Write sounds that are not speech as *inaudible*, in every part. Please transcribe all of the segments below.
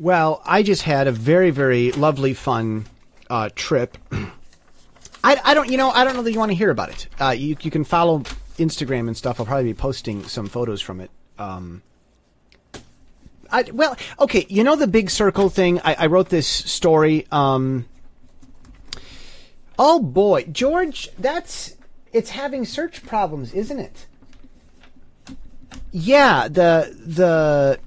Well, I just had a very, very lovely, fun uh, trip. *clears throat* I, I don't, you know, I don't know that you want to hear about it. Uh, you, you can follow Instagram and stuff. I'll probably be posting some photos from it. Um, I, well, okay, you know the big circle thing. I, I wrote this story. Um, oh boy, George, that's it's having search problems, isn't it? Yeah, the the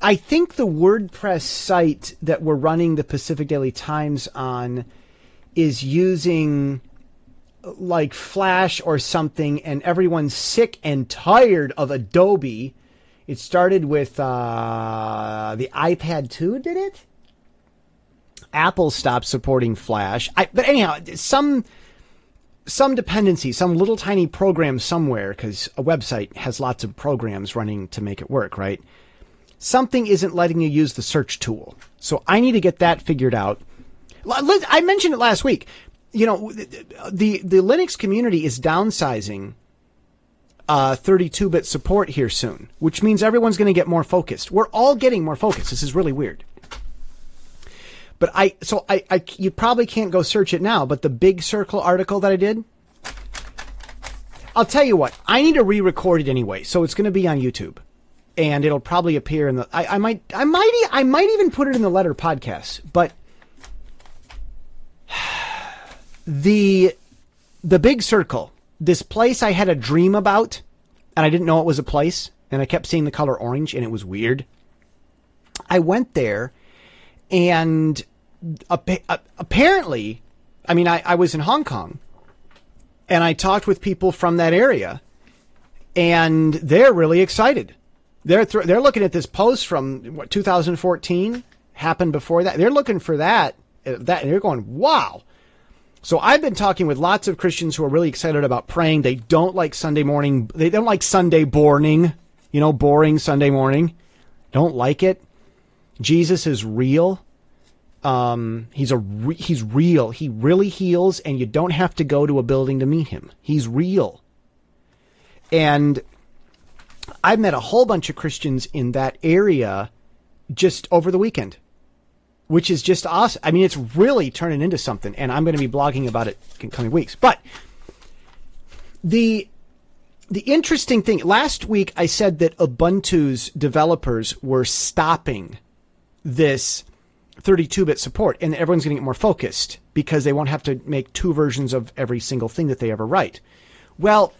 I think the WordPress site that we're running the Pacific Daily Times on is using like Flash or something, and everyone's sick and tired of Adobe. It started with uh, the iPad 2, did it? Apple stopped supporting Flash. I, but anyhow, some some dependency, some little tiny program somewhere, because a website has lots of programs running to make it work, right? Something isn't letting you use the search tool. So I need to get that figured out. I mentioned it last week. You know, the the Linux community is downsizing uh, 32-bit support here soon, which means everyone's going to get more focused. We're all getting more focused. This is really weird. But I, so I, I, you probably can't go search it now. But the Big Circle article that I did, I'll tell you what. I need to re-record it anyway, so it's going to be on YouTube and it'll probably appear in the. I, I might, I might, I might even put it in the letter podcast. But *sighs* the the big circle, this place I had a dream about, and I didn't know it was a place, and I kept seeing the color orange, and it was weird. I went there, and apparently, I mean, I, I was in Hong Kong, and I talked with people from that area, and they're really excited they're th- they're looking at this post from what 2014 happened before that. They're looking for that uh, that and they're going, "Wow." So I've been talking with lots of Christians who are really excited about praying. They don't like Sunday morning. They don't like Sunday boring, you know, boring Sunday morning. Don't like it. Jesus is real. Um, he's a re- he's real. He really heals, and you don't have to go to a building to meet him. He's real. And I've met a whole bunch of Christians in that area just over the weekend, which is just awesome. I mean, it's really turning into something, and I'm going to be blogging about it in coming weeks. But the the interesting thing last week, I said that Ubuntu's developers were stopping this 32-bit support, and everyone's going to get more focused because they won't have to make two versions of every single thing that they ever write. Well,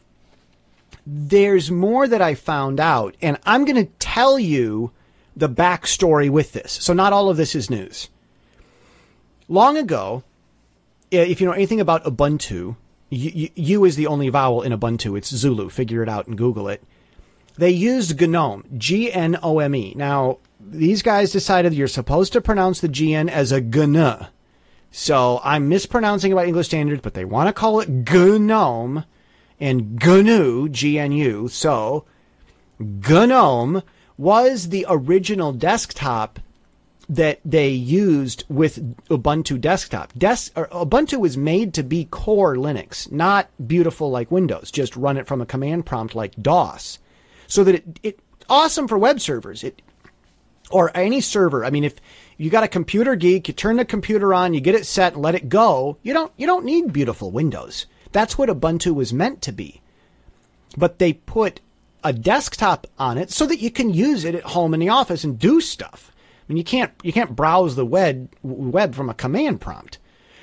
there's more that I found out, and I'm going to tell you the backstory with this. So, not all of this is news. Long ago, if you know anything about Ubuntu, U is the only vowel in Ubuntu. It's Zulu. Figure it out and Google it. They used GNOME, G N O M E. Now, these guys decided you're supposed to pronounce the GN as a GN. So I'm mispronouncing about English standards, but they want to call it GNOME and GNU, GNU. So GNOME was the original desktop that they used with Ubuntu desktop. Des- Ubuntu was made to be core Linux, not beautiful like Windows. Just run it from a command prompt like DOS. So that it, it awesome for web servers. It or any server. I mean, if you got a computer geek, you turn the computer on, you get it set and let it go. You don't you don't need beautiful Windows. That's what Ubuntu was meant to be. But they put a desktop on it so that you can use it at home in the office and do stuff. I mean, you can't you can't browse the web web from a command prompt.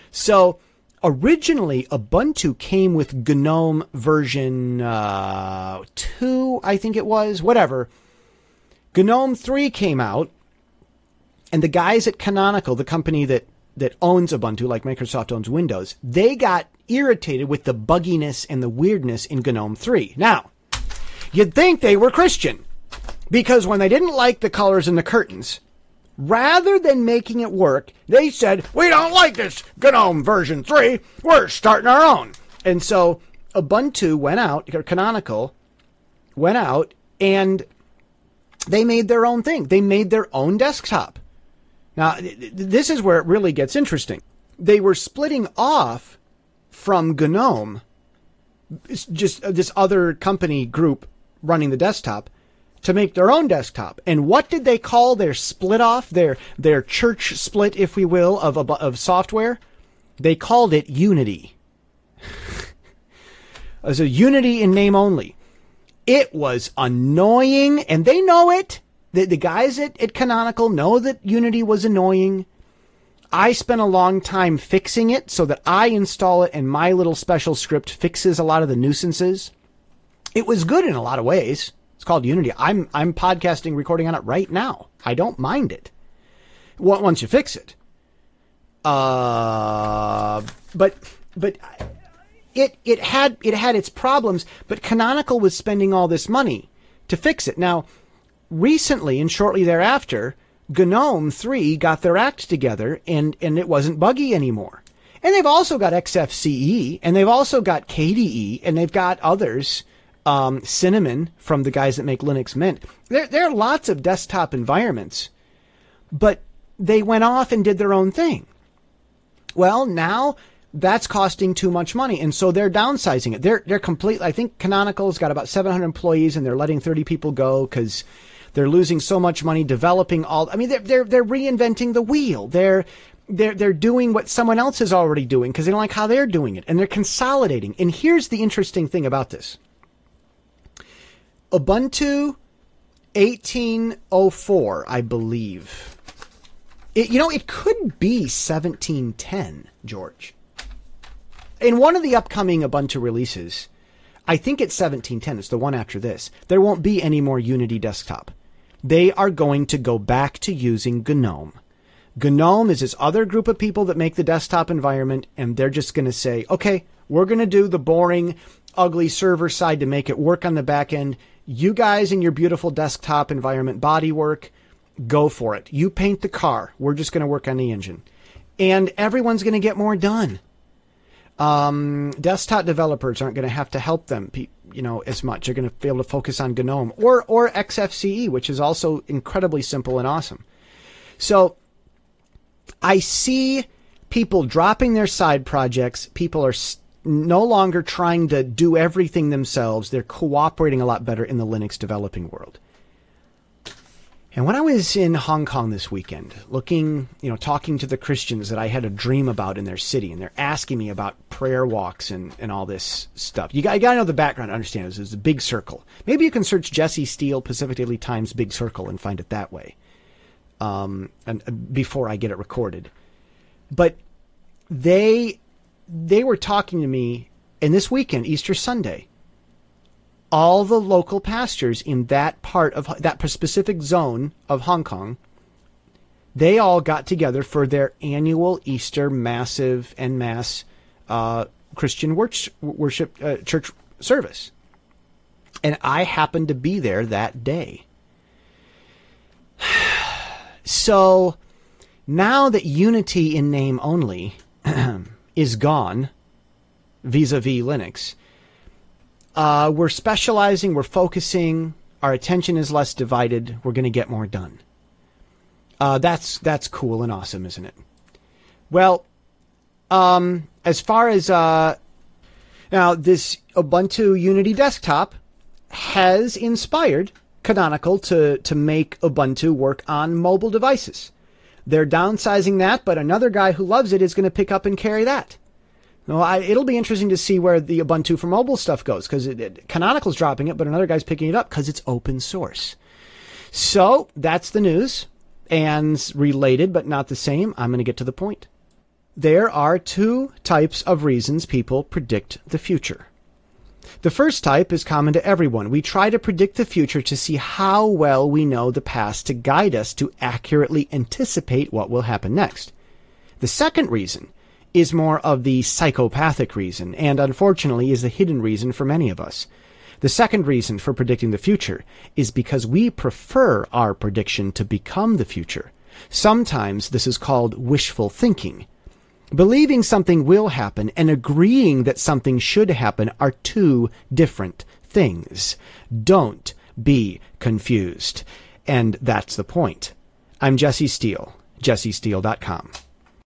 So originally, Ubuntu came with GNOME version uh, two, I think it was, whatever. GNOME three came out, and the guys at Canonical, the company that that owns Ubuntu, like Microsoft owns Windows, they got irritated with the bugginess and the weirdness in GNOME 3. Now, you'd think they were Christian because when they didn't like the colors in the curtains, rather than making it work, they said, We don't like this GNOME version 3, we're starting our own. And so Ubuntu went out, or Canonical went out, and they made their own thing. They made their own desktop. Now, this is where it really gets interesting. They were splitting off from GNOME, just uh, this other company group running the desktop, to make their own desktop. And what did they call their split off, their their church split, if we will, of of software? They called it Unity. *laughs* As a Unity in name only. It was annoying, and they know it. The, the guys at, at Canonical know that Unity was annoying. I spent a long time fixing it so that I install it and my little special script fixes a lot of the nuisances. It was good in a lot of ways. It's called Unity. I'm I'm podcasting, recording on it right now. I don't mind it. Once you fix it. Uh, but but it it had it had its problems. But Canonical was spending all this money to fix it. Now, recently and shortly thereafter, GNOME 3 got their act together and, and it wasn't buggy anymore. And they've also got XFCE and they've also got KDE and they've got others, um, Cinnamon from the guys that make Linux Mint. There, there are lots of desktop environments, but they went off and did their own thing. Well, now that's costing too much money. And so they're downsizing it. They're, they're complete. I think Canonical's got about 700 employees and they're letting 30 people go because they're losing so much money developing all. I mean, they're they're they're reinventing the wheel. They're they're they're doing what someone else is already doing because they don't like how they're doing it, and they're consolidating. And here's the interesting thing about this: Ubuntu 1804, I believe. It, you know, it could be 1710, George. In one of the upcoming Ubuntu releases, I think it's 1710. It's the one after this. There won't be any more Unity desktop they are going to go back to using GNOME. GNOME is this other group of people that make the desktop environment, and they're just going to say, okay, we're going to do the boring, ugly server side to make it work on the back end. You guys in your beautiful desktop environment body work, go for it. You paint the car. We're just going to work on the engine. And everyone's going to get more done. Um, desktop developers aren't going to have to help them you know as much. You're going to be able to focus on GNOME or or XFCE, which is also incredibly simple and awesome. So I see people dropping their side projects. People are no longer trying to do everything themselves. They're cooperating a lot better in the Linux developing world. And when I was in Hong Kong this weekend, looking, you know, talking to the Christians that I had a dream about in their city, and they're asking me about prayer walks and, and all this stuff. You got, you got to know the background to understand this. It's a big circle. Maybe you can search Jesse Steele Pacific Daily Times Big Circle and find it that way. Um, and uh, before I get it recorded, but they they were talking to me, and this weekend, Easter Sunday, all the local pastors in that part of that specific zone of Hong Kong, they all got together for their annual Easter massive and mass uh, Christian worship, worship uh, church service. And I happened to be there that day. *sighs* So now that unity in name only *clears throat* is gone vis a vis Linux, uh, we're specializing, we're focusing, our attention is less divided, we're going to get more done. Uh, that's that's cool and awesome, isn't it? Well, um, as far as uh, now, this Ubuntu Unity desktop has inspired Canonical to to make Ubuntu work on mobile devices. They're downsizing that, but another guy who loves it is going to pick up and carry that. No, I, it'll be interesting to see where the Ubuntu for mobile stuff goes because Canonical's dropping it, but another guy's picking it up because it's open source. So that's the news and related but not the same. I'm going to get to the point. There are two types of reasons people predict the future. The first type is common to everyone. We try to predict the future to see how well we know the past to guide us to accurately anticipate what will happen next. The second reason is more of the psychopathic reason, and unfortunately is the hidden reason for many of us. The second reason for predicting the future is because we prefer our prediction to become the future. Sometimes this is called wishful thinking. Believing something will happen and agreeing that something should happen are two different things. Don't be confused. And that's the point. I'm Jesse Steele, jessesteele.com.